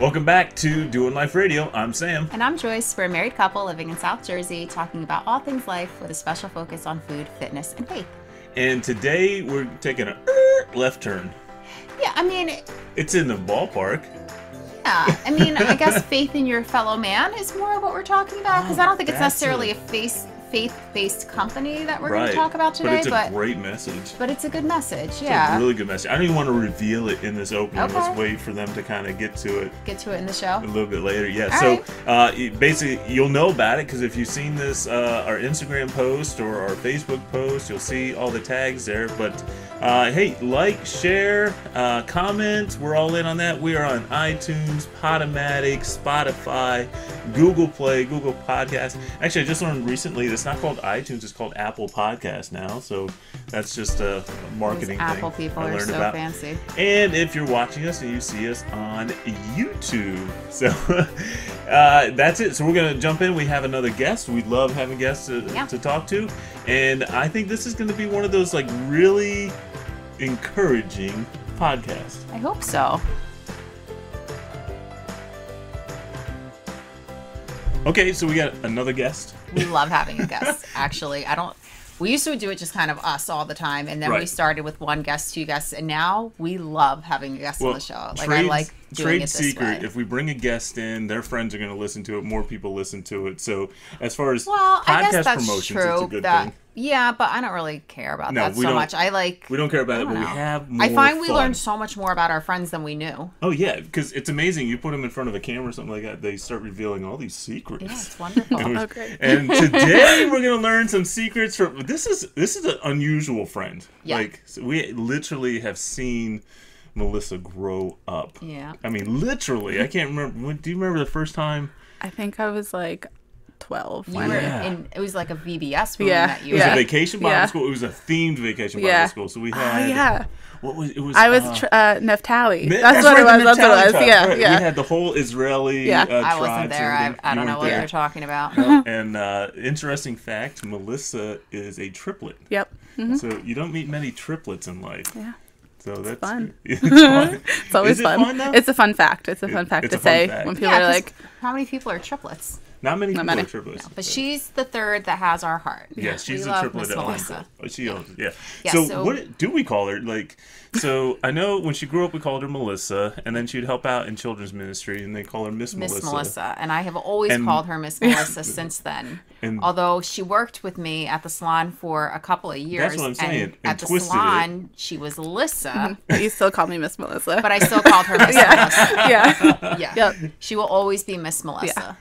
Welcome back to Doing Life Radio. I'm Sam. And I'm Joyce. We're a married couple living in South Jersey, talking about all things life with a special focus on food, fitness, and faith. And today we're taking a er, left turn. Yeah, I mean, It's in the ballpark. yeah, I mean, I guess faith in your fellow man is more of what we're talking about because I don't think it's necessarily a- a face faith-based company that we're going to talk about today. but it's a but great message. but it's a good message. It's Yeah, a really good message. I don't even want to reveal it in this opening. Okay. Let's wait for them to kind of get to it get to it in the show. a little bit later. Yeah. All so right. uh, basically, you'll know about it because if you've seen this, uh, our Instagram post or our Facebook post, you'll see all the tags there. But uh, hey, like, share, uh, comment. We're all in on that. We are on iTunes, Podomatic, Spotify, Google Play, Google Podcast. Actually, I just learned recently it's not called iTunes; it's called Apple Podcast now. So that's just a These marketing Apple thing people I are so about. fancy. And if you're watching us and you see us on YouTube. So uh, that's it. So we're going to jump in. We have another guest. We love having guests to, Yeah. to talk to. And I think this is going to be one of those like really encouraging podcasts. I hope so. Okay, so we got another guest. We love having a guest. Actually, I don't. We used to do it just kind of us all the time, and then we started with one guest, two guests, and now we love having a guest on the show. Like I like trade it this secret. way. If we bring a guest in, their friends are going to listen to it. More people listen to it. So as far as well, I podcast guess that's promotions, true. it's a good that thing. yeah, but I don't really care about No, that so much. I like. We don't care about it, don't but we have more I find we fun. learn so much more about our friends than we knew. Oh yeah, because it's amazing. You put them in front of a camera or something like that, they start revealing all these secrets. Yeah, it's wonderful. And, we- Oh, great. and today we're gonna learn some secrets from. This is this is an unusual friend. Yeah. Like so we literally have seen Melissa grow up. Yeah. I mean, literally. I can't remember. when- Do you remember the first time? I think I was like 12. You when- were Yeah. in. It was like a VBS when Yeah, we met you. It was Yeah. a vacation Bible Yeah. school. It was a themed vacation Bible Yeah. school. So we Oh, had. yeah. What was it? Was I was uh, tr- uh, Naphtali. Ma- That's, what right, it was. That's what it was. tribe, Yeah, right. yeah. We had the whole Israeli. Yeah. Uh, I wasn't there. I. I don't know what there. you're talking about. and uh, interesting fact, Melissa is a triplet. Yep. So you don't meet many triplets in life. Yeah. So that's fun. It's fun. It's always Is it fun. fun, it's a fun fact. It's a fun fact it's to a fun say fact. when people Yeah, are 'cause like, how many people are triplets? Not many people many. are triplets. But she's the third that has our heart. Yeah, she's we a love triplet Miss at. Melissa. Oh, She owns it, yeah. Yeah, so, so- what do we call her? Like, so I know when she grew up, we called her Melissa, and then she'd help out in children's ministry, and they call her Miss Melissa. Miss Melissa. Melissa. and I have always And- called her Miss Melissa since then. And- Although she worked with me at the salon for a couple of years, That's what I'm saying, and and at the twisted it. salon she was Alyssa, you still call me Miss Melissa. but I still called her Miss Melissa. yeah. Yeah, Yep. she will always be Miss Melissa. Yeah,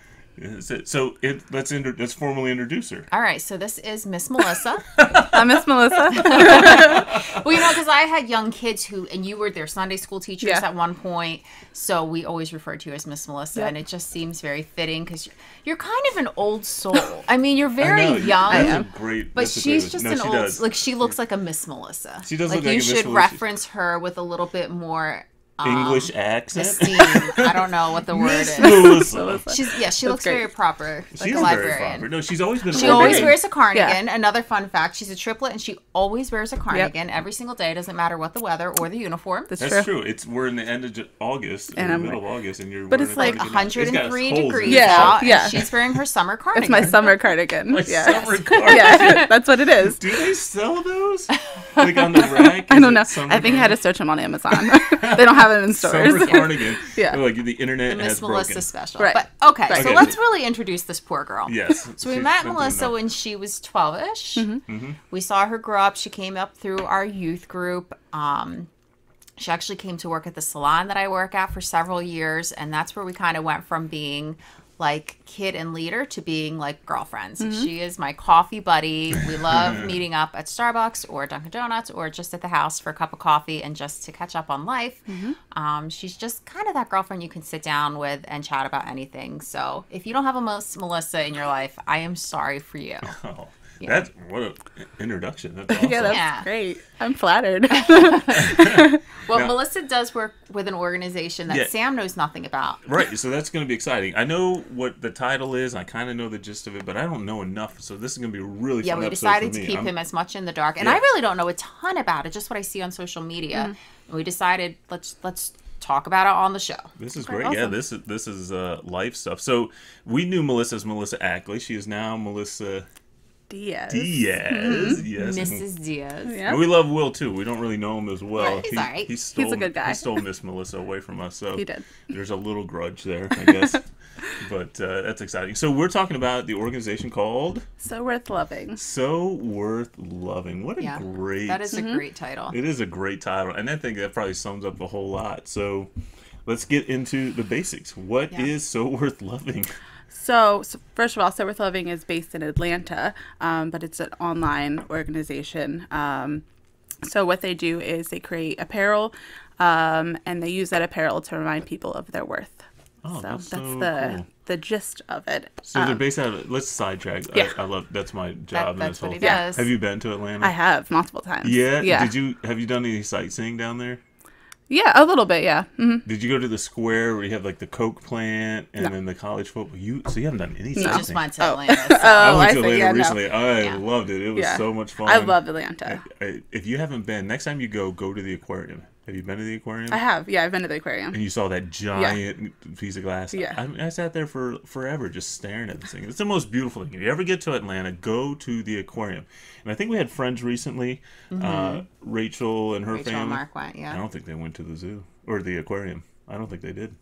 So, so it, let's inter- let's formally introduce her. All right, so this is Miss Melissa. I'm Miss Melissa. well, you know, because I had young kids who, and you were their Sunday school teachers Yeah. at one point, so we always referred to you as Miss Melissa, Yep. and it just seems very fitting because you're kind of an old soul. I mean, you're I very know, young. That's a great. But that's a great she's just no, an she old, does. like she looks like a Miss Melissa. She does like look like you a Miss should Melissa. reference her with a little bit more um, English accent. esteem. I don't know what the word Miss is. Melissa. She's yeah, she looks great. very proper, like She a is very proper. No, she's always been. a She always wears a cardigan. Another fun fact: she's a triplet, and she always wears a cardigan every single day. Doesn't matter what the weather or the uniform. That's, That's true. true. It's we're in the end of August, And or I'm the middle like- of August, and you're. But it's a like cardigan. It's got 103 holes in it. degrees Yeah, out, yeah. and she's wearing her summer cardigan. It's my summer cardigan. My yeah. summer cardigan. yeah, that's what it is. Do they sell those? Like on the rack? I don't know. I think I had to search them on Amazon. they don't have it in stores. Summer cardigan. Yeah. Like the internet the has Miss Melissa broken. special. Right. But okay, Right. so Okay. let's really introduce this poor girl. Yes. So we met Melissa when she was 12ish. Mm-hmm. We saw her grow up. She came up through our youth group. Um, she actually came to work at the salon that I work at for several years, and that's where we kind of went from being like kid and leader to being like girlfriends. Mm-hmm. She is my coffee buddy. We love meeting up at Starbucks or Dunkin' Donuts or just at the house for a cup of coffee and just to catch up on life. Mm-hmm. Um, she's just kind of that girlfriend you can sit down with and chat about anything. So if you don't have a Melissa in your life, I am sorry for you. Oh, Yeah. that's what an introduction. That's awesome. Yeah, that's Yeah. great. I'm flattered. Well, Now- Melissa does work with an organization that Yeah. Sam knows nothing about. Right, so that's going to be exciting. I know what the title is. I kind of know the gist of it, but I don't know enough. So this is going to be a really Yeah, fun we episode decided for to me. keep I'm- him as much in the dark, and Yeah. I really don't know a ton about it. Just what I see on social media. Mm-hmm. And we decided let's let's talk about it on the show. This is Okay, great. Yeah, this is this is uh, life stuff. So we knew Melissa as Melissa Ackley. She is now Melissa Diaz. Diaz. Yes. Mrs. Diaz. Yeah. And we love Will too. We don't really know him as well. Right, he's all right. He stole, good guy. He stole Miss Melissa away from us. So He did. There's a little grudge there, I guess. but uh, that's exciting. So we're talking about the organization called So worth loving. So Worth Loving. What a Yeah. great That is a great title. It is a great title, and I think that probably sums up a whole lot. So, let's get into the basics. What is Yeah. so worth loving? So, so first of all, So Worth Loving is based in Atlanta, um, but it's an online organization. Um, so what they do is they create apparel, um, and they use that apparel to remind people of their worth. Oh, so that's that's, so the cool. the gist of it. So they're Um, based out of. Let's sidetrack. Yeah. I, I love. That's my job. in that's this what whole thing. does. Have you been to Atlanta? I have multiple times. Yeah. Yeah. Did you have you done any sightseeing down there? Yeah, a little bit. Yeah. hmm Did you go to the square where you have like the Coke plant and No. then the college football? You so you haven't done any He sightseeing. just went to Oh. Atlanta. So. I Oh, went I to see. Atlanta Yeah, no. recently. I Yeah. loved it. It was Yeah. so much fun. I love Atlanta. I- If you haven't been, next time you go, go to the aquarium. Have you been to the aquarium? I have. Yeah, I've been to the aquarium. and you saw that giant piece of glass. Yeah. I, I sat there for forever just staring at this thing. It's the most beautiful thing. If you ever get to Atlanta, go to the aquarium. And I think we had friends recently, uh, Rachel and her Rachel and family. Mark went, I don't think they went to the zoo or the aquarium. I don't think they did.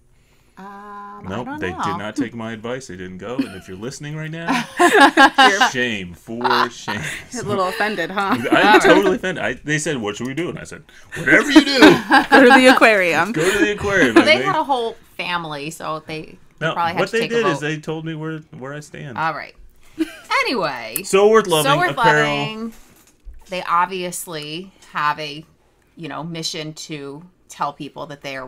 Um, I Nope, don't they know. did not take my advice. They didn't go. And if you're listening right now, shame for shame. a little offended, huh? I'm totally offended. I, they said, "What should we do?" And I said, "Whatever you do, Go to the aquarium. go to the aquarium." Well, And they had a whole family, so they no, probably had what to they take did a is vote. they told me where where I stand. All right. Anyway, so worth loving so worth apparel. loving. They obviously have a, you know, mission to tell people that they are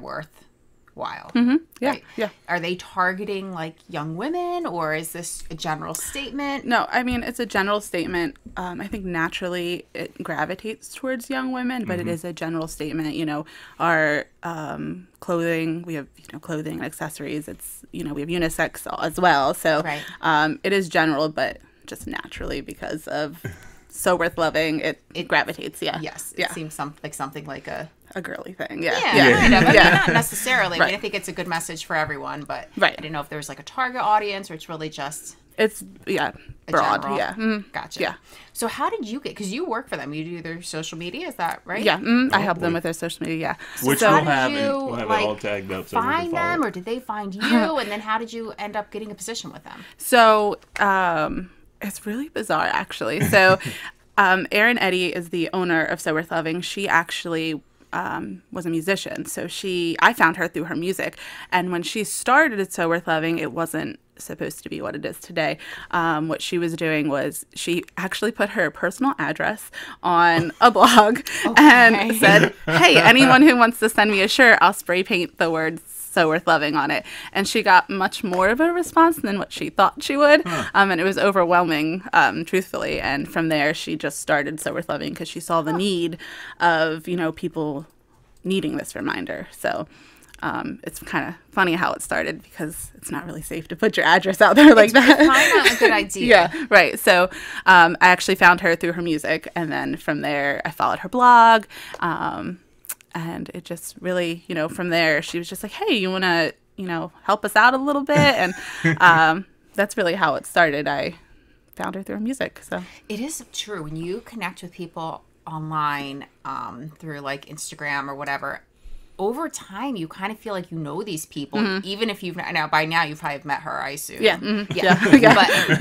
worthwhile. Yeah, Right. yeah. Are they targeting like young women, or is this a general statement? No, I mean it's a general statement. Um, I think naturally it gravitates towards young women, but Mm-hmm. it is a general statement. You know, our um, clothing, we have you know clothing and accessories. It's you know we have unisex as well, so Right. um, it is general, but just naturally because of so worth loving, it, It- gravitates. Yeah, Yes, it yeah, seems some, like something like a a girly thing. Yeah, yeah, yeah, kind of. I mean, Yeah. not necessarily. I mean, I think it's a good message for everyone, but Right. I didn't know if there was like a target audience or it's really just It's yeah broad. general- Yeah, mm, Gotcha. Yeah. So how did you get? Because you work for them, you do their social media. Is that right? yeah. mm, I help them with their social media. Yeah. Which so, we'll How did have, you, we'll have like, it all tagged up so Find them, or did they find you? and then how did you end up getting a position with them? So um, it's really bizarre, actually. So um, Erin Eddy is the owner of So Worth Loving. She actually um, was a musician. So she, I found her through her music. And when she started at So Worth Loving, it wasn't supposed to be what it is today. Um, what she was doing was she actually put her personal address on a blog and said, "Hey, anyone who wants to send me a shirt, I'll spray paint the words so worth loving on it." And she got much more of a response than what she thought she would, um, and it was overwhelming, um, truthfully. And from there, she just started so worth loving because she saw the need of you know people needing this reminder. So. Um, it's kind of funny how it started because it's not really safe to put your address out there like that. Kind of a good idea. Yeah, right. So um, I actually found her through her music, and then from there, I followed her blog, um, and it just really, you know, from there, she was just like, "Hey, you want to, you know, help us out a little bit?" And um, that's really how it started. I found her through music. So It is true when you connect with people online um, through like Instagram or whatever. Over time, you kind of feel like you know these people, even if you've now by now you've probably met her. I assume. Mm-hmm. yeah, mhm, Yeah. yeah, yeah,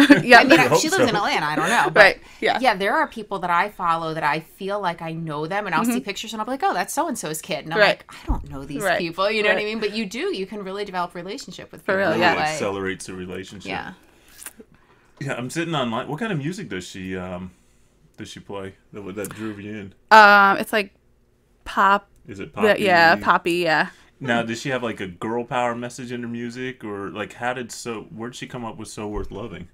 But yeah. I mean, hope she lives so. in Atlanta. I don't know. But Right, yeah. Yeah. There are people that I follow that I feel like I know them, and I'll see pictures and I'll be like, "Oh, that's so and so's kid," and I'm Mm-hmm. Right. like, "I don't know these Right, people." You know what I mean? But you do. You can really develop relationship with For people. real, yeah. It accelerates the relationship. Yeah. Yeah, I'm sitting online. What kind of music does she um does she play that that drew you in? Um, it's like pop. Is it Yeah, pop? yeah, poppy. Yeah. Now, does she have like a girl power message in her music, or like how did so? Where'd she come up with "So Worth Loving"?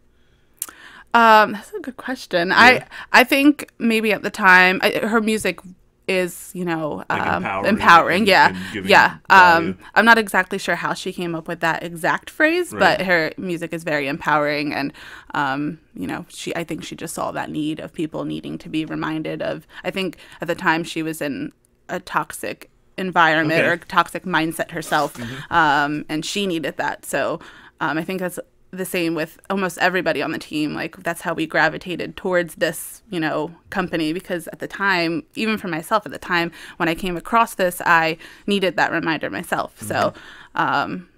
Um, that's a good question. I I think maybe at the time I, her music is you know Like um, empowering yeah yeah um i'm not exactly sure how she came up with that exact phrase Right. but her music is very empowering and um you know she i think she just saw that need of people needing to be reminded of i think at the time she was in a toxic environment Okay. or toxic mindset herself, um, and she needed that. So um, I think that's the same with almost everybody on the team. Like that's how we gravitated towards this, you know, company because at the time, even for myself at the time when I came across this, I needed that reminder myself. So um,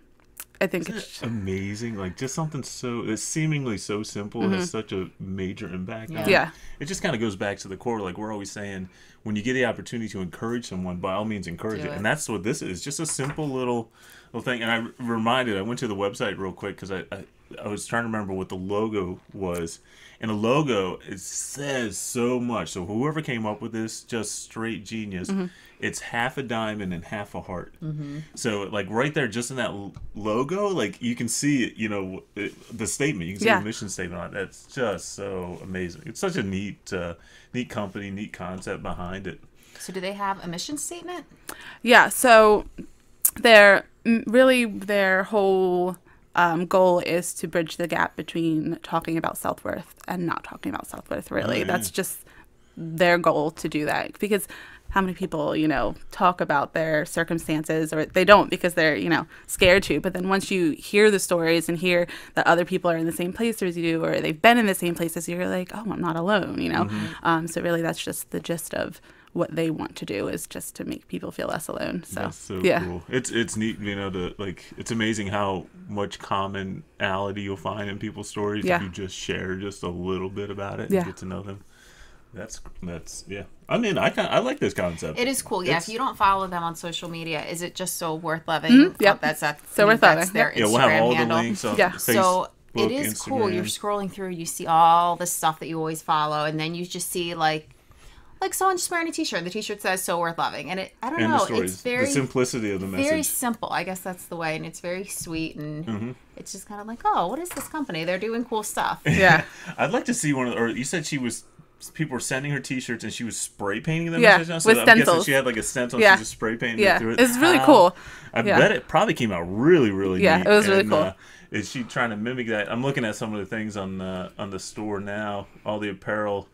I think it's amazing like just something so it's seemingly so simple has mm-hmm. such a major impact on Yeah. it. It just kind of goes back to the core like we're always saying when you get the opportunity to encourage someone by all means encourage it. it. and that's what this is just a simple little little thing and i r- reminded i went to the website real quick because I, I i was trying to remember what the logo was and the logo it says so much. So whoever came up with this just straight genius. It's half a diamond and half a heart. So like right there just in that logo like you can see you know it, the statement. You can see Yeah. the mission statement on it. That's just so amazing. It's such a neat uh, neat company neat concept behind it. So do they have a mission statement? Yeah, so their m- really their whole um, goal is to bridge the gap between talking about self worth and not talking about self worth. Really, that's just their goal to do that. Because how many people you know talk about their circumstances or they don't because they're you know scared to. But then once you hear the stories and hear that other people are in the same place as you or they've been in the same place as you you're like oh i'm not alone you know? Um, so really that's just the gist of what they want to do is just to make people feel less alone so, That's so yeah cool. It's it's neat, you know, to like it's amazing how much commonality you'll find in people's stories Yeah. if you just share just a little bit about it Yeah. and get to know them. That's that's yeah. I mean, I kind I like this concept. It is cool. Yeah. It's- if you don't follow them on social media, is it just so worth loving? Mhm, yep. That's that. So Worth that's Loving, their yep. yeah, we'll have Instagram all handle. the links on Yeah. Facebook, so it is cool. You're scrolling through, you see all the stuff that you always follow, and then you just see like, like someone just wearing a T-shirt. The T-shirt says "So worth loving," and it. I don't and know the it's very the simplicity of the message. very simple. I guess that's the way, and it's very sweet, and Mm-hmm. it's just kind of like, oh, what is this company? They're doing cool stuff. yeah I'd like to see one of the, or you said she was people were sending her T-shirts and she was spray painting them. Yeah, so with I'm guessing stencils. she had like a stencil. Yeah. She just spray painting Yeah, it through it. it's really How- cool. I Yeah. bet it probably came out really, really Yeah, neat. it was really And, cool. Uh, is she trying to mimic that? I'm looking at some of the things on the on the store now. All the apparel.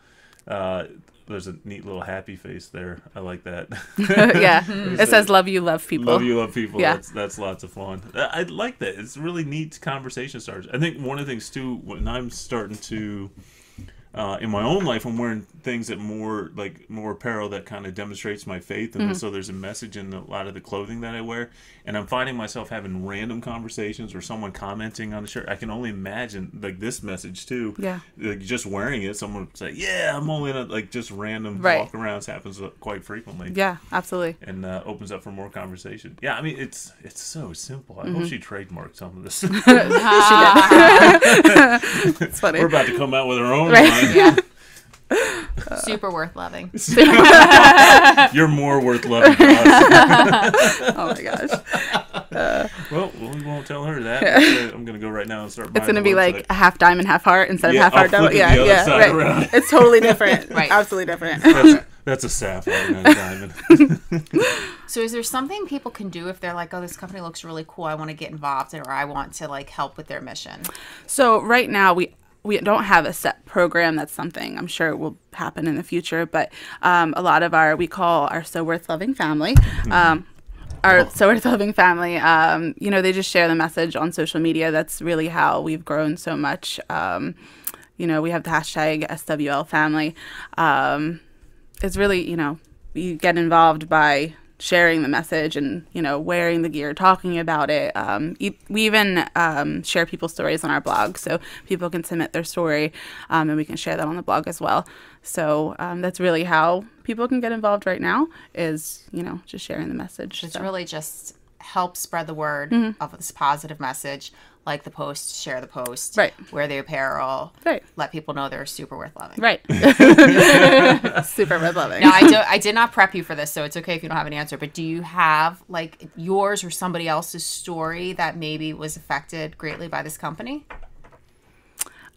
Uh, there's a neat little happy face there. I like that. yeah it says love you love people Love you, love people. Yeah. That's that's lots of fun. I, I like that. It's really neat conversation starters. I think one of the things too when I'm starting to uh, in my own life, I'm wearing things that more like more apparel that kind of demonstrates my faith, Mm-hmm. and so there's a message in a lot of the clothing that I wear. And I'm finding myself having random conversations or someone commenting on the shirt. I can only imagine like this message too. Yeah. Like just wearing it, someone would say, "Yeah, I'm only in a like just random Right. walk arounds happens quite frequently." yeah absolutely and uh, opens up for more conversation. Yeah, I mean it's it's so simple. I Mm-hmm. hope she trademarked some of this. it's funny We're about to come out with our own Right. Line. Yeah. Super worth loving. You're more worth loving to us. oh my gosh well, well, we won't tell her that. Uh, I'm gonna go right now and start. it's gonna be website. like a half diamond half heart instead Yeah, of half heart I'll diamond yeah other yeah side right around. it's totally different Right. absolutely different that's, that's a sapphire, not a diamond. So is there something people can do if they're like, oh, this company looks really cool, I want to get involved or I want to like help with their mission? So right now we we don't have a set program. That's something I'm sure will happen in the future. But um, a lot of our we call our so worth loving family. Um, our so worth loving family. Um, you know, they just share the message on social media. That's really how we've grown so much. Um, you know, we have the hashtag SWL family. Um, it's really you know you get involved by sharing the message and you know wearing the gear talking about it um, e- we even um, share people's stories on our blog so people can submit their story um, and we can share that on the blog as well so um, that's really how people can get involved right now is you know just sharing the message It's so. really just help spread the word Mm-hmm. of this positive message. Like the post, share the post, Right. wear the apparel, Right. let people know they're super worth loving. right super worth loving Now I do I did not prep you for this, so it's okay if you don't have an answer. But do you have like yours or somebody else's story that maybe was affected greatly by this company?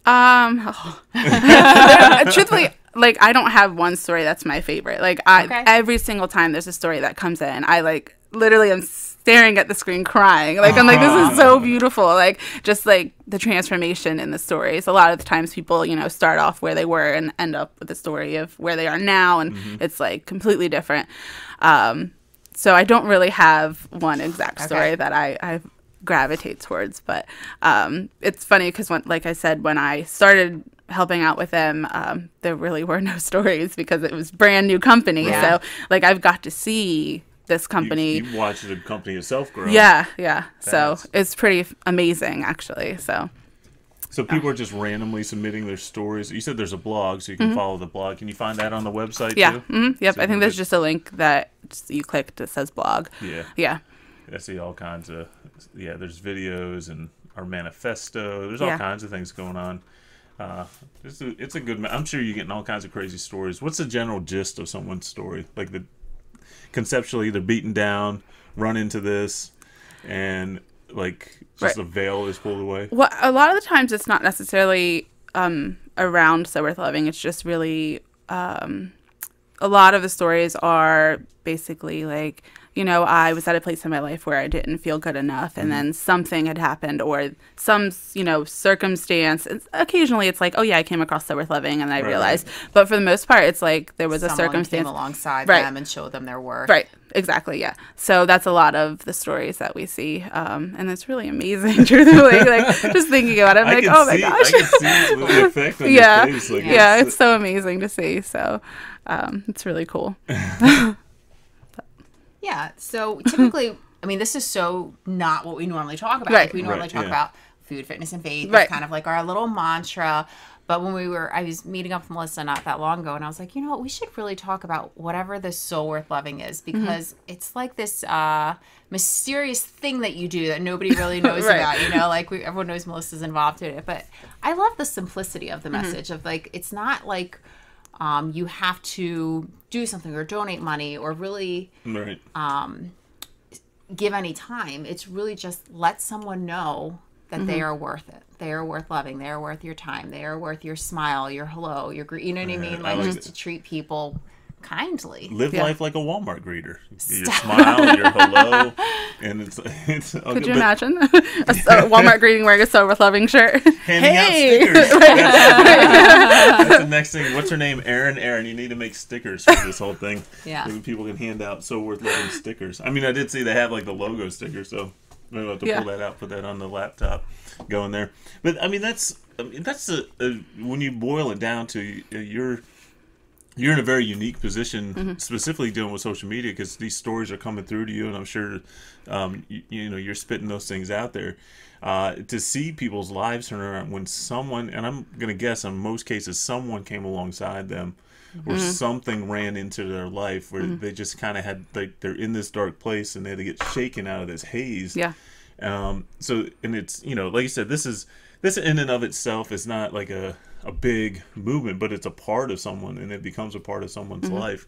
Um, oh. truthfully, like I don't have one story that's my favorite. Like I, Okay. every single time there's a story that comes in, I like literally am staring at the screen crying. Like I'm like, this is so beautiful. Like just like the transformation in the stories. A lot of the times people, you know, start off where they were and end up with the story of where they are now, and it's like completely different. Um, so I don't really have one exact story Okay. that I, I gravitate towards, but um, it's funny because when, like I said, when I started helping out with them, um, there really were no stories because it was brand new company. Yeah. So like I've got to see this company. you watched the company itself grow. yeah, yeah. So it's pretty amazing, actually. So So people are just randomly submitting their stories. You said there's a blog, so you can follow the blog. Can you find that on the website Mm-hmm. yeah, too? hmm yep. So I think there's just a link that you click that says blog. Yeah. Yeah, I see all kinds of yeah. There's videos and our manifesto. There's all Yeah. kinds of things going on. Uh, it's a, it's a good. I'm sure you're getting all kinds of crazy stories. What's the general gist of someone's story? Like the conceptually, they're beaten down, run into this, and like just Right. a veil is pulled away. Well, a lot of the times it's not necessarily um, around so worth loving. It's just really um, a lot of the stories are basically like you know I was at a place in my life where I didn't feel good enough, and then something had happened or some you know circumstance. It's, occasionally, it's like oh yeah, I came across so worth loving, and I Right. realized. But for the most part, it's like there was a circumstance. came alongside Right. them and showed them their worth. Right, exactly, yeah. So that's a lot of the stories that we see, um, and it's really amazing, truthfully. like just thinking about it, I'm I like, can oh my gosh, I can see the effect on yeah, your face. Like yeah, it's- it's so amazing to see. So um, it's really cool. Yeah. So typically, I mean, this is so not what we normally talk about. Right. Like we normally Right, talk yeah. about food, fitness, and faith. Right. It's kind of like our little mantra. But when we were, I was meeting up with Melissa not that long ago, and I was like, you know what, we should really talk about whatever this so worth loving is Mm-hmm. because it's like this uh, mysterious thing that you do that nobody really knows Right. about. You know, like we, everyone knows Melissa's involved in it, but I love the simplicity of the Mm-hmm. message of like it's not like um, you have to do something or donate money or really right. give any time. It's really just let someone know that they Mm-hmm. are worth it. They are worth loving. They are worth your time. They are worth your smile, your hello, your you know what I mean? I Like like just to treat people kindly. Live Yeah. life like a Walmart greeter. Your smile, your hello, and it's it's. Could you imagine a Walmart greeting wearing a so worth loving shirt? handing Hey! out stickers? That's, that's the next thing. What's her name? Erin. Erin, you need to make stickers for this whole thing. Yeah. Maybe people can hand out so worth loving stickers. I mean, I did see they have like the logo sticker, so maybe I'll have to Yeah. pull that out, put that on the laptop, go in there. But I mean, that's I mean, that's a, a when you boil it down to uh, you're in a very unique position, Mm-hmm. specifically dealing with social media, because these stories are coming through to you, and I'm sure, um, you, you know, you're spitting those things out there. Uh, to see people's lives turn around when someone, and I'm gonna guess in most cases, someone came alongside them, or Mm-hmm. something ran into their life where they just kind of had like they're in this dark place and they had to get shaken out of this haze. Yeah. Um, so, and it's, you know, like you said, this is, this in and of itself is not like a, a big movement, but it's a part of someone and it becomes a part of someone's Mm-hmm. life.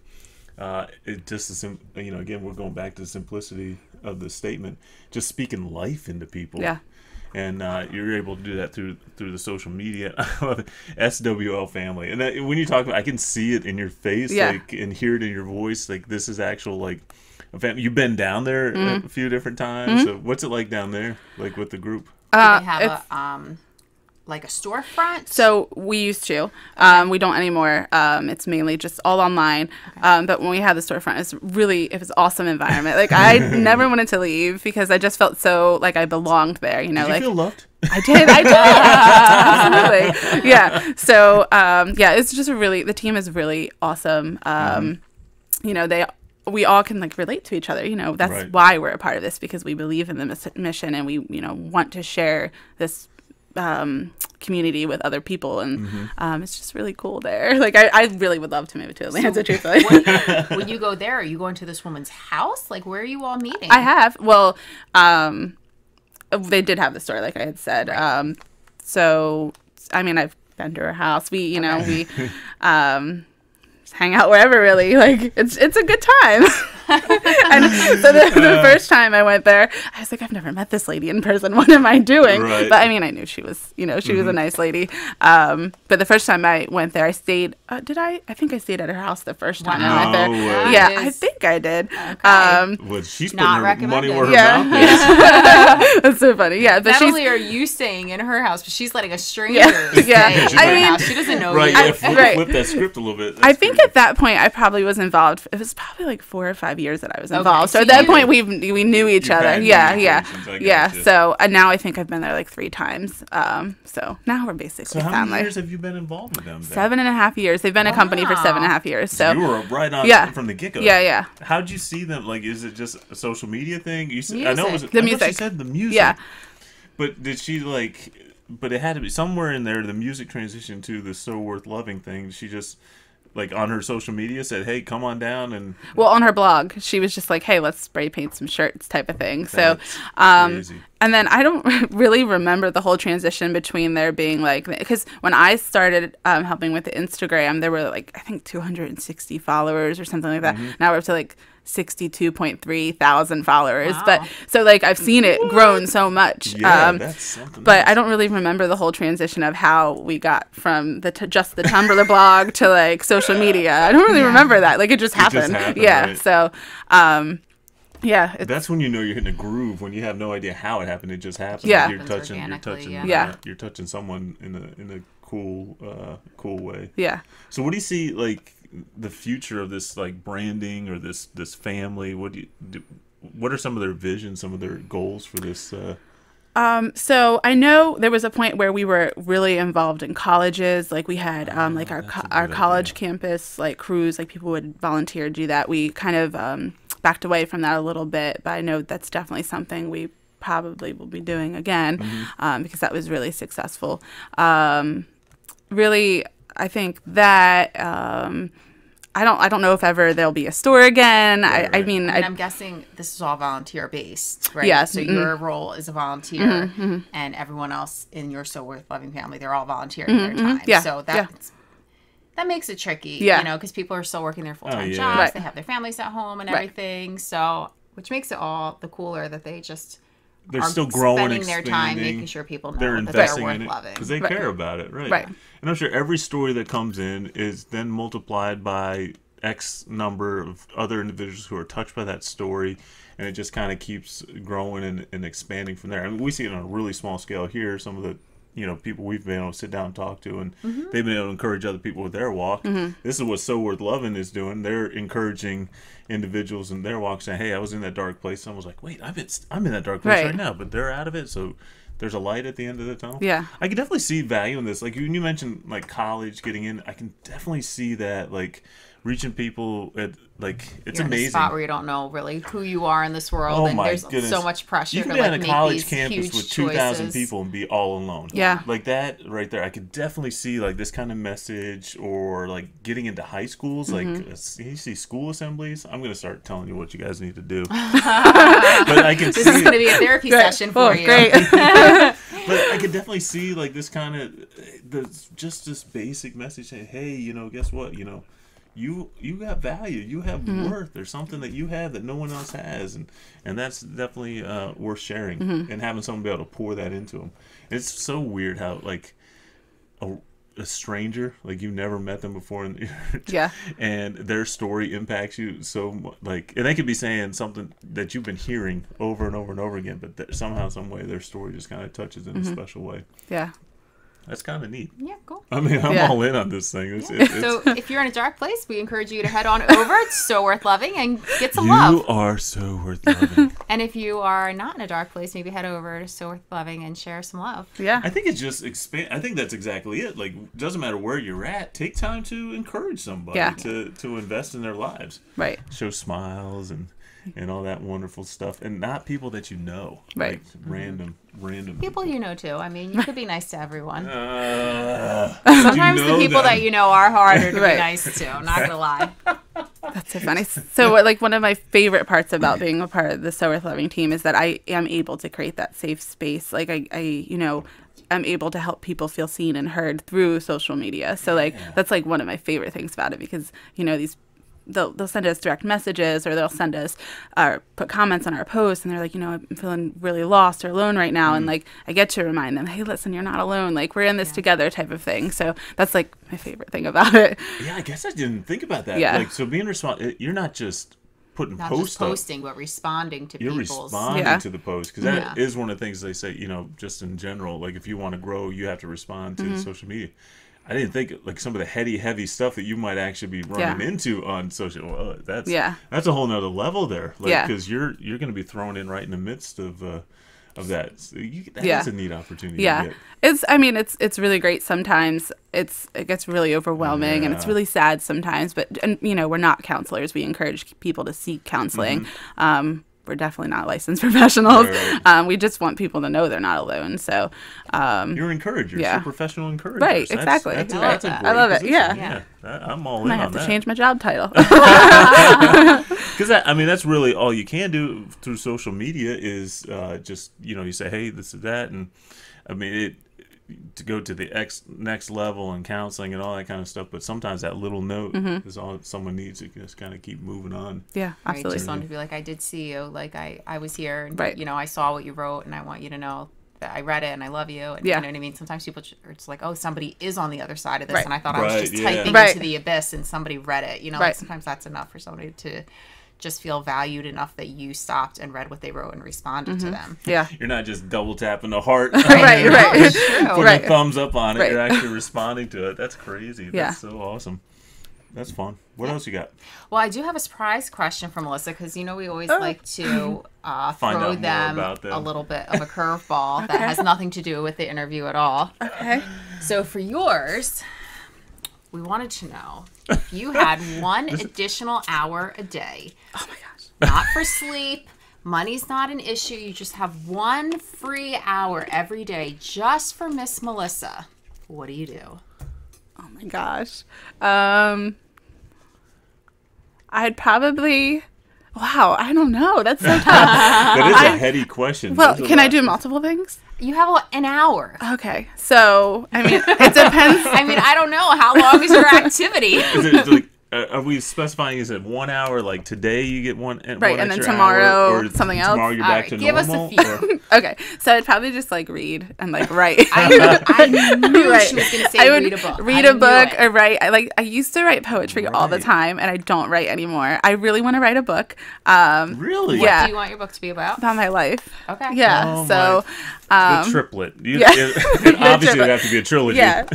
Uh, it just, the sim- you know, again, we're going back to the simplicity of the statement, just speaking life into people. Yeah. And uh, you're able to do that through through the social media. I love it. SWL family, and that, when you talk about, I can see it in your face, Yeah. like, and hear it in your voice. Like this is actual, like, a family. You've been down there Mm-hmm. a few different times. So what's it like down there, like with the group? Do Uh, they have a um like a storefront? So we used to. Um, we don't anymore. Um, it's mainly just all online. Um, but when we had the storefront, it's really it was awesome environment. Like I never wanted to leave because I just felt so like I belonged there. You know, Did you like feel loved? I did. I did. Absolutely. Yeah. So um, yeah, it's just a really the team is really awesome. Um, You know, they we all can like relate to each other. You know, that's Right. why we're a part of this because we believe in the mis- mission and we you know want to share this um, community with other people and Mm-hmm. um, it's just really cool there. Like I, I really would love to move to Atlanta. truthfully. when, when you go there, are you going to this woman's house? Like where are you all meeting? I have. Well, um, they did have the store, like I had said. Um, so, I mean, I've been to her house. We, you know, we um, hang out wherever. Really, like it's it's a good time. and so the, the first time I went there, I was like, I've never met this lady in person. What am I doing? Right. But I mean, I knew she was, you know, she was a nice lady. Um, but the first time I went there, I stayed. Uh, did I? I think I stayed at her house the first time I went there. No. Yeah, That I think I did. Okay. Um, Well, she's Not putting her money where her recommended. mouth Yeah. is. That's so funny. Yeah, but Not she's only are you staying in her house, but she's letting a stranger Yeah. stay Yeah. in I her mean- house. She doesn't know Right, you. yeah, flip, right. flip that script a little bit. I think pretty- at that point I probably was involved. It was probably like four or five five years that I was involved. so so at that point, we we knew each other. Yeah, yeah, yeah. gotcha. So and now I think I've been there like three times. Um, so now we're basically So how family. many years have you been involved with them? then? Seven and a half years. They've been a company for seven and a half years. So you were right on Yeah. from the get go. yeah, yeah. How'd you see them? Like, is it just a social media thing? You said, I know it was Music. The I thought She music. said the music. Yeah. But did she like? But it had to be somewhere in there. The music transition to the so worth loving thing. She just like on her social media said, "Hey, come on down and." Well, on her blog, she was just like, "Hey, let's spray paint some shirts," type of thing. So, um, crazy. and then I don't really remember the whole transition between there being like, because when I started um, helping with the Instagram, there were like I think 260 followers or something like that. Mm-hmm. Now we're up to like 62.3 thousand followers. Wow. But so like I've seen it grown so much. Yeah, um, that's something. but else. I don't really remember the whole transition of how we got from the t- just the Tumblr blog to like social media. I don't really remember that. Like it just just happened. happened, yeah. right. So, um, yeah, it's, That's when you know you're hitting a groove when you have no idea how it happened. It just happened. Yeah. you're touching. You're touching. yeah. Yeah. uh, you're touching someone in a in a cool uh, cool way. yeah. So what do you see like the future of this like branding or this this family? What do you do? What are some of their visions, some of their goals for this? Uh, Um, so I know there was a point where we were really involved in colleges. Like we had um, like our co- our college idea. campus like crews. Like people would volunteer to do that. We kind of um, backed away from that a little bit, but I know that's definitely something we probably will be doing again Mm-hmm. um, because that was really successful. Um, really, I think that. Um, I don't. I don't know if ever there'll be a store again. Right, I, I right. mean, I mean, I, I'm guessing this is all volunteer based, right? Yeah, So mhm. your role is a volunteer, and everyone else in your So Worth Loving family, they're all volunteering their time. Mm-hmm, Yeah, So yeah. that makes it tricky, Yeah. you know, because people are still working their full time Oh, yeah. jobs. Right. They have their families at home and Right. everything. So, which makes it all the cooler that they just they're still growing, spending their time making sure people know they're that they're investing worth in it because they Right. care about it, right? Right. And I'm sure every story that comes in is then multiplied by X number of other individuals who are touched by that story, and it just kind of keeps growing and, and expanding from there. I mean, we see it on a really small scale here. Some of the you know people we've been able to sit down and talk to, and Mm-hmm. they've been able to encourage other people with their walk. This is what So Worth Loving is doing. They're encouraging individuals in their walk, saying, "Hey, I was in that dark place." Someone was like, "Wait, I'm in, I'm in that dark place Right. right now," but they're out of it, so there's a light at the end of the tunnel. Yeah. I can definitely see value in this. Like when you mentioned like college getting in, I can definitely see that like reaching people at like it's You're in a amazing. spot where you don't know really who you are in this world, Oh and my there's goodness! so much pressure You can to be like on a make college these campus huge with two thousand people and be all alone. Yeah. like that right there. I could definitely see like this kind of message, or like getting into high schools. Like Mm-hmm. uh, you see school assemblies. I'm gonna start telling you what you guys need to do. but I can This see is going to be a therapy session for oh, you. great. but I could definitely see like this kind of the just this basic message saying, "Hey, you know, guess what? You know, you you got value, you have Mm-hmm. worth. There's something that you have that no one else has, and and that's definitely uh, worth sharing. Mm-hmm. And having someone be able to pour that into them. It's so weird how like a, a stranger, like you've never met them before, and Yeah. and their story impacts you so mu- like, and they could be saying something that you've been hearing over and over and over again, but th- somehow, some way, their story just kind of touches in Mm-hmm. a special way. yeah. That's kind of neat. Yeah, cool. I mean, I'm Yeah. all in on this thing. It's, it's, So if you're in a dark place, we encourage you to head on over. It's so worth loving and get some you love. You are so worth loving. And if you are not in a dark place, maybe head over to So Worth Loving and share some love. Yeah. I think it's just expand. I think that's exactly it. Like, doesn't matter where you're at. Take time to encourage somebody Yeah. to to invest in their lives. Right. Show smiles and and all that wonderful stuff, and not people that you know. Right. Like random, random People you know too. I mean, you could be nice to everyone. Uh, Sometimes you the people them. that you know are harder to Right. be nice to. I'm not gonna lie. That's so funny. So, like, one of my favorite parts about being a part of the So Worth Loving team is that I am able to create that safe space. Like, I, I you know, I'm able to help people feel seen and heard through social media. So, like, that's like one of my favorite things about it because, you know, these they'll, they'll send us direct messages or they'll send us uh, put comments on our posts and they're like you know i'm feeling really lost or alone right now and like i get to remind them hey listen you're not alone like we're in this together type of thing so that's like my favorite thing about it Yeah, I guess I didn't think about that. Yeah. Like, so being respond, you're not just putting Not posts just up. posting, but responding to You're people's. responding Yeah. to the post because that is Yeah. one of the things they say. You know, just in general, like if you want to grow, you have to respond to Mm-hmm. social media. I didn't think like some of the heady, heavy stuff that you might actually be running Yeah. into on social. Well, that's Yeah. that's a whole nother level there. Like, Yeah. because you're you're going to be thrown in right in the midst of uh, of that. So you, that Yeah. is a neat opportunity. yeah it's i mean it's it's really great sometimes it's it gets really overwhelming and it's really sad sometimes but and you know we're not counselors we encourage people to seek counseling Mm-hmm. um we're definitely not licensed professionals Right. um we just want people to know they're not alone so um You're encouragers. Yeah. You're professional encouragers. Right, That's- exactly. That's, a- I like that's a that. great I love it, position. yeah. yeah. That- I'm all i in might on have to that. change my job title Because I mean, that's really all you can do through social media is uh, just you know you say hey this is that and I mean it to go to the ex next level and counseling and all that kind of stuff. But sometimes that little note Mm-hmm. is all someone needs to just kind of keep moving on. yeah Right, absolutely just wanted to be like, I did see you. Like I, I was here. And, Right. You know, I saw what you wrote, and I want you to know that I read it and I love you. And Yeah. you know what I mean. Sometimes people ju- are just like, oh, somebody is on the other side of this, Right. and I thought I was just yeah. typing Right. into the abyss, and somebody read it. You know, like sometimes that's enough for somebody to just feel valued enough that you stopped and read what they wrote and responded Mm-hmm. to them. yeah You're not just double tapping the heart, right No, right it's true. putting Right. a thumbs up on it. Right. You're actually responding to it. That's crazy. Yeah. That's so awesome. That's fun. What else you got? Well, I do have a surprise question for Melissa because you know we always Oh. like to uh, Find throw out them, about them. a little bit of a curveball that has nothing to do with the interview at all. okay So for yours, we wanted to know if you had one additional hour a day, oh my gosh not for sleep. Money's not an issue. You just have one free hour every day just for Miss Melissa. What do you do? Oh my gosh. Um I'd probably Wow, I don't know. That's so tough. That is a heady question. well, There's can I do multiple things? You have an hour. Okay. So, I mean, it depends. I mean, I don't know. How long is your activity? Is it like, uh, are we specifying? Is it one hour? Like today, you get one, uh, Right, one and then tomorrow, hour, or something else? Tomorrow, you're All back right, to give us a few. okay. So I'd probably just like read and like write. I, I knew Right. she was going to say I would read a book. read I a book it. or write. I like. I used to write poetry all the time, and I don't write anymore. I really want to write a book. Um, really? Yeah. What do you want your book to be about? about my life. Okay. Yeah. Oh so, The um, triplet. You, yeah. it, it obviously, triplet. would have to be a trilogy. yeah,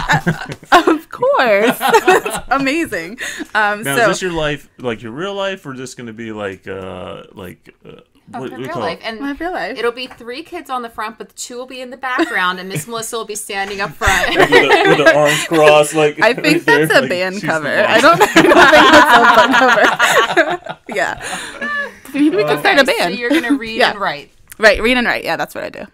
uh, of course. That's amazing. Um, Now, so is this your life, like your real life, or just going to be like, uh, like, uh, what for real call life. it? And my real life. it'll be three kids on the front, but the two will be in the background, and Miss Melissa will be standing up front. with, the, with the arms crossed, like I think right there, that's a like, band she's cover. I don't, I don't think that's a band cover. yeah. Maybe we could start a band. So you're gonna read Yeah. and write. right, read and write. Yeah, that's what I do.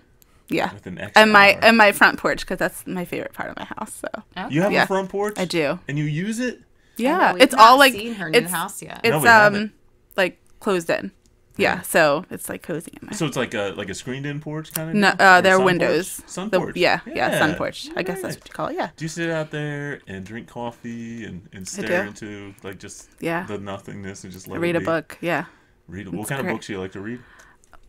Yeah. With an extra And my hour. and my front porch because that's my favorite part of my house. So you have Yeah. a front porch. I do. and you use it. Yeah, we've it's all like seen her new it's house yet. it's No, um haven't. like closed in. Yeah, so it's like cozy in there. So it's like a like a screened-in porch kind of. No, deal? uh, Or there are windows. Porch? Sun The- porch. Yeah, yeah, sun porch. I guess that's what you call it. Yeah. Do you sit out there and drink coffee and, and stare into like just Yeah. the nothingness and just let Read it a be? book. Yeah. Read. What It's kind great. of books do you like to read?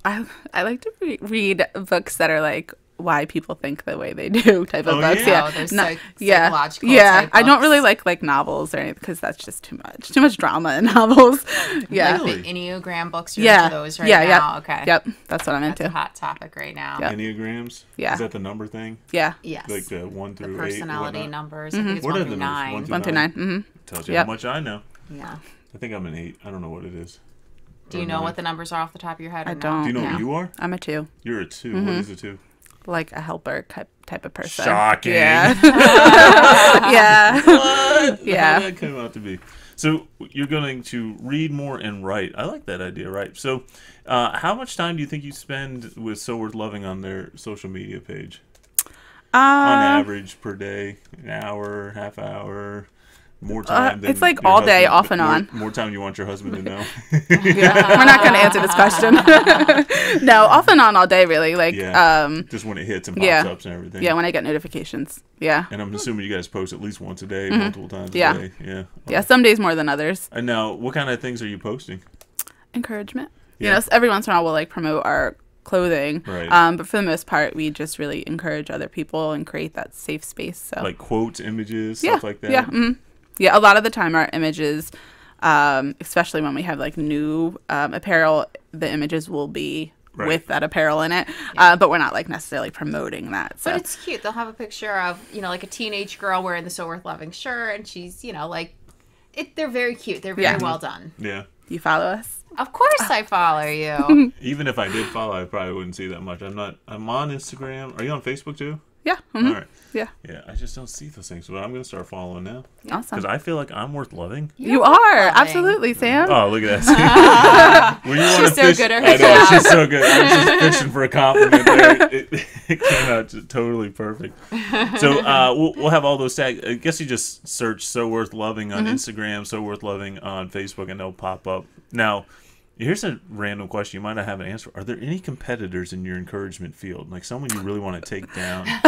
I I like to re- read books that are like why people think the way they do type of Oh, books. yeah? Yeah, Oh, there's No- psych- yeah, psychological yeah. type I don't really like like novels or anything because that's just too much. Too much drama in novels. Yeah, Really? The Enneagram books. You're yeah, into those right yeah, now. yeah. Okay. Yep, that's what I'm That's a into. hot topic right now. Yeah. Enneagrams. Yeah. Is that the number thing? Yeah, Yes. Like the one the through eight. or personality whatnot? numbers. I think it's What one are through the numbers? nine. One through one through nine. nine. hmm Tells you Yep. how much I know. Yeah. I think I'm an eight. I don't know what it is. Do you know nine. what the numbers are off the top of your head? Or I don't. Do you know No. what you are? I'm a two, You're a 2 Mm-hmm. What is a two? like a helper type type of person. Shocking. Yeah, yeah. What? Yeah. How did that come out to be? So you're going to read more and write. I like that idea, right? So, uh, how much time do you think you spend with So Worth Loving on their social media page? On Uh, average per day, an hour, half hour, more time. than Uh, it's like your all day, off and more- on. More time you want your husband to know. yeah. We're not going to answer this question. no, off and on all day, really. Like, Yeah. um, Just when it hits and pops Yeah. ups and everything. yeah, when I get notifications. Yeah, And I'm assuming you guys post at least once a day, multiple times Mm-hmm. Yeah. a day. Yeah. yeah. Some days more than others. And now, what kind of things are you posting? encouragement. Yeah. You know, every once in a while we'll like promote our clothing. Right. Um, but for the most part, we just really encourage other people and create that safe space. So Like quotes, images, yeah, stuff like that? yeah, mm, yeah. A lot of the time, our images, um, especially when we have like new um, apparel, the images will be Right. with that apparel in it. Uh, but we're not like necessarily promoting that. So But it's cute. They'll have a picture of, you know, like a teenage girl wearing the So Worth Loving shirt, and she's, you know, like, it. They're very cute. They're very Yeah. well done. Yeah. you follow us. Of course, I follow you. Even if I did follow, I probably wouldn't see that much. I'm not. I'm on Instagram. Are you on Facebook too? Yeah. mhm, All right. Yeah. Yeah, I just don't see those things, but I'm gonna start following now Awesome. because I feel like I'm worth loving. You You're loving. absolutely, Sam. Oh, look at that! When you She's so fish- good at her I know job. she's so good. I was just fishing for a compliment there. It, it came out just totally perfect. So uh, we'll, we'll have all those tags. I guess you just search "so worth loving" on Mm-hmm. Instagram, "so worth loving" on Facebook, and they'll pop up. Now, here's a random question you might not have an answer. Are there any competitors in your encouragement field, like someone you really want to take down?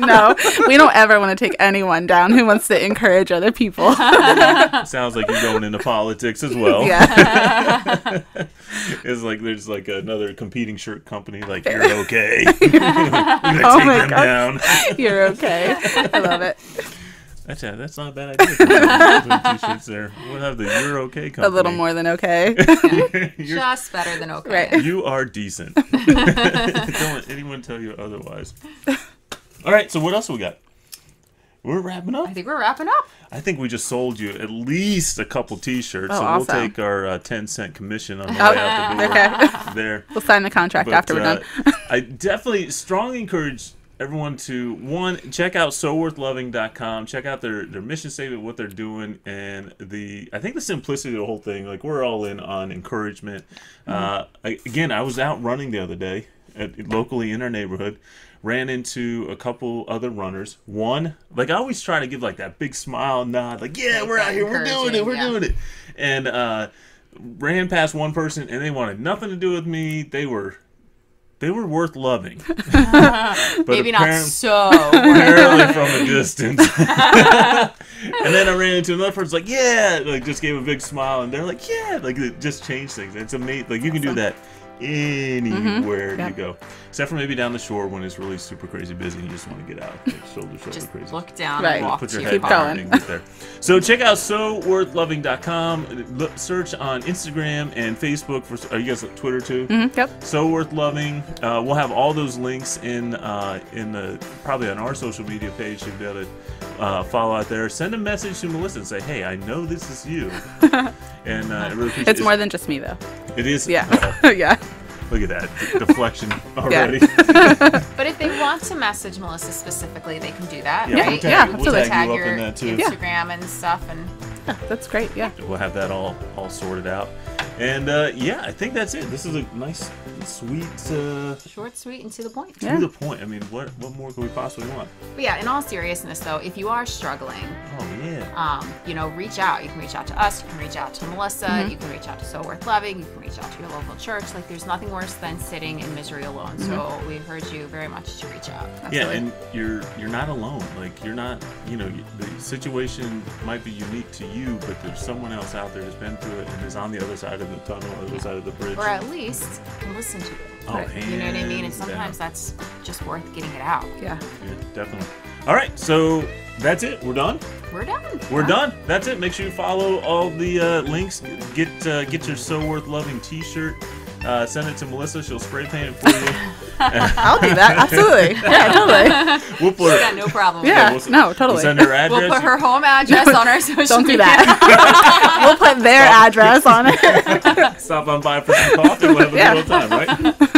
no, we don't ever want to take anyone down who wants to encourage other people. Sounds like you're going into politics as well. yeah. It's like there's like another competing shirt company, like you're okay. We're gonna Oh take my God. down. You're okay. I love it. That's a, that's not a bad idea. T-shirts there. We'll have the you're okay A little more than okay. You're- Just better than okay. Right. you are decent. Don't let anyone tell you otherwise. All right, so what else we got? We're wrapping up. I think we're wrapping up. I think we just sold you at least a couple T-shirts, Oh, so awesome. we'll take our uh, ten cent commission on the Oh, way out the door. okay. There. We'll sign the contract But, after we're uh, done. I definitely strongly encourage everyone to one check out soworthloving.com check out their their mission statement what they're doing and the i think the simplicity of the whole thing like we're all in on encouragement. Uh, I, again i was out running the other day at, locally in our neighborhood ran into a couple other runners. One like i always try to give like that big smile nod like yeah we're out here we're doing it we're yeah. doing it. And uh ran past one person and they wanted nothing to do with me. They were they were worth loving. but Maybe not so. apparently from a distance. and then I ran into another person like, yeah, like just gave a big smile, and they're like, yeah, like it just changed things. It's amazing. Like you can do that mm-hmm. anywhere Yeah. you go, except for maybe down the shore when it's really super crazy busy and you just want to get out, like shoulder to shoulder Just crazy. look down Right. and walk Put to your your head Keep car. going. and get there. So check out soworthloving.com. Look, search on Instagram and Facebook for. Are you guys on Twitter too? Mhm, Yep. so worth loving. Uh, we'll have all those links in uh, in the probably on our social media page. You'll be able to uh, follow out there. Send a message to Melissa and say, "Hey, I know this is you." and uh, I really appreciate It's more than just me though. It is. Yeah. oh, yeah. Look at that deflection already. But if they want to message Melissa specifically, they can do that, Yeah, we'll right? tag, yeah, we'll absolutely. tag Tag you up your in that too. Instagram and stuff, and Yeah, That's great. Yeah. We'll have that all all sorted out. And uh, yeah, I think that's it. This is a nice, sweet, uh, short, sweet, and to the point. Yeah. to the point. I mean, what what more could we possibly want? But yeah, in all seriousness, though, if you are struggling, Oh yeah. um, you know, reach out. You can reach out to us. You can reach out to Melissa. Mm-hmm. You can reach out to So Worth Loving. You can reach out to your local church. Like, there's nothing worse than sitting in misery alone. So Mm-hmm. we encourage you very much to reach out. Yeah, and you're you're not alone. Like you're not, you know, the situation might be unique to you, but there's someone else out there that's been through it and is on the other side of the tunnel, other side of the bridge. Or at least listen to it. Oh, You know what I mean? And sometimes down. that's just worth getting it out. Yeah. Yeah, definitely. All right, so that's it. We're done. We're done. We're done. That's it. Make sure you follow all the uh, links. Get uh, get your so worth loving T-shirt. Uh, send it to Melissa. She'll spray paint it for you. I'll do that. Absolutely. Yeah, totally. We'll put Got no problem. Yeah. we'll, no, We'll totally. send her address. We'll put her home address on our social Don't do media. that. we'll put their address on it. Stop on by for some coffee. We'll have a Yeah. good old time, right?